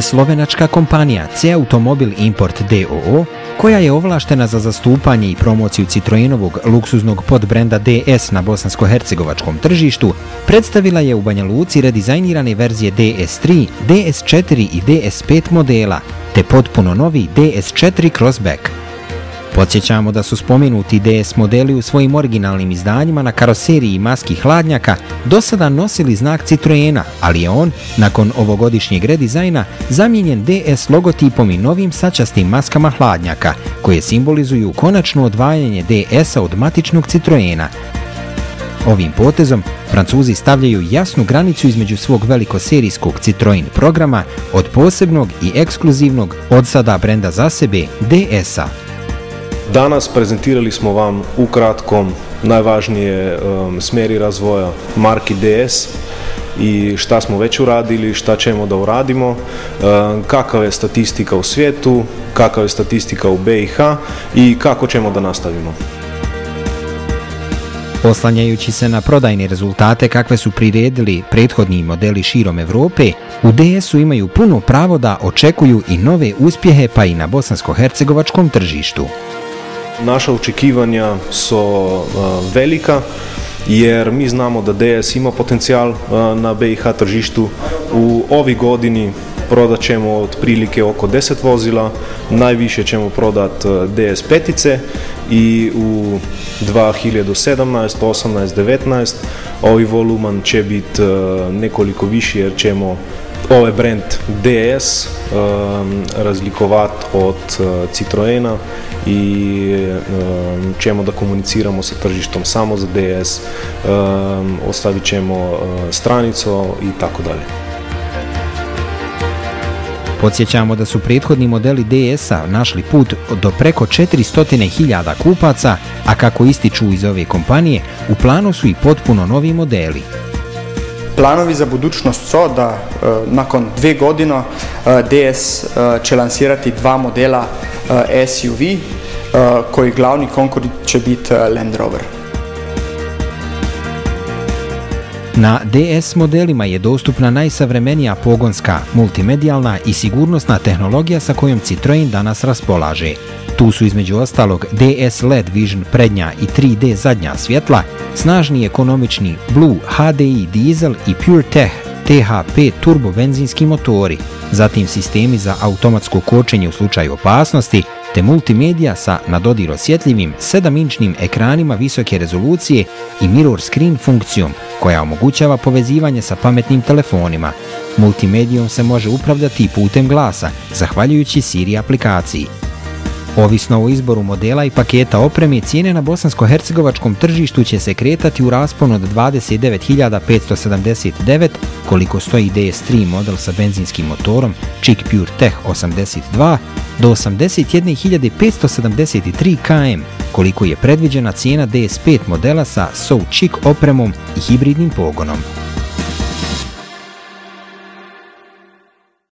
Slovenačka kompanija C Automobil Import DOO, koja je ovlaštena za zastupanje i promociju Citroenovog luksuznog podbrenda DS na bosansko-hercegovačkom tržištu, predstavila je u Banja Luci redizajnirane verzije DS3, DS4 i DS5 modela, te potpuno novi DS4 Crossback. Podsjećamo da su spomenuti DS modeli u svojim originalnim izdanjima na karoseriji maski hladnjaka do sada nosili znak Citroena, ali je on, nakon ovogodišnjeg redizajna, zamijenjen DS logotipom i novim sačastim maskama hladnjaka, koje simbolizuju konačno odvajanje DS-a od matičnog Citroena. Ovim potezom Francuzi stavljaju jasnu granicu između svog velikoserijskog Citroen programa od posebnog i ekskluzivnog od sada brenda za sebe DS-a. Danas prezentirali smo vam ukratko najvažnije um, smjeri razvoja marki DS i šta smo već uradili, šta ćemo da uradimo, um, kakva je statistika u svijetu, kakva je statistika u BiH i kako ćemo da nastavimo. Oslanjajući se na prodajne rezultate kakve su priredili prethodni modeli širom Evrope, u DS-u imaju puno pravo da očekuju i nove uspjehe pa i na bosansko-hercegovačkom tržištu. Naša očekivanja su uh, velika jer mi znamo da DS ima potencijal uh, na BiH tržištu. U ovi godini prodat ćemo otprilike oko 10 vozila, najviše ćemo prodat uh, DS petice i u 2017, 18, 19 ovi voluman će biti nekoliko više jer ćemo ovaj brand DS um, razlikovati od Citroena i um, ćemo da komuniciramo sa tržištom samo za DS, um, ostavit ćemo uh, stranicu i tako dalje. Podsjećamo da su prethodni modeli DS-a našli put do preko 400.000 kupaca, a kako ističu iz ove kompanije, u planu su i potpuno novi modeli. Planovi za budućnost su da uh, nakon dve godina uh, DS će lansirati dva modela SUV, koji glavni konkurent će biti Land Rover. Na DS modelima je dostupna najsavremenija pogonska, multimedijalna i sigurnosna tehnologija sa kojom Citroen danas raspolaže. Tu su između ostalog DS LED Vision prednja i 3D zadnja svjetla, snažni ekonomični Blue HDI diesel i PureTech TH5 turbo benzinski motori, zatim sistemi za automatsko kočenje u slučaju opasnosti, te multimedija sa nadodir osjetljivim 7-inčnim ekranima visoke rezolucije i mirror screen funkcijom koja omogućava povezivanje sa pametnim telefonima. Multimedijom se može upravljati putem glasa, zahvaljujući Siri aplikaciji. Ovisno o izboru modela i paketa opreme, cijene na bosansko-hercegovačkom tržištu će se kretati u rasponu od 29.579 koliko stoji DS3 model sa benzinskim motorom Chick Pure Tech 82 do 81.573 km koliko je predviđena cijena DS5 modela sa So Chick opremom i hibridnim pogonom.